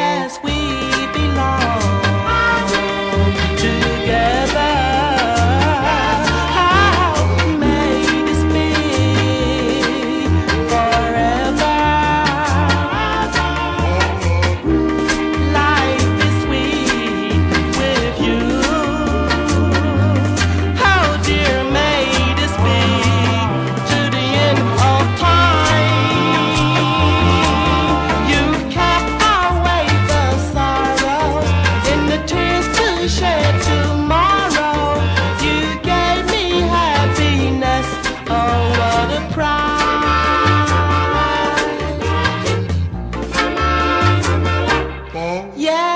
last week. home? Yeah.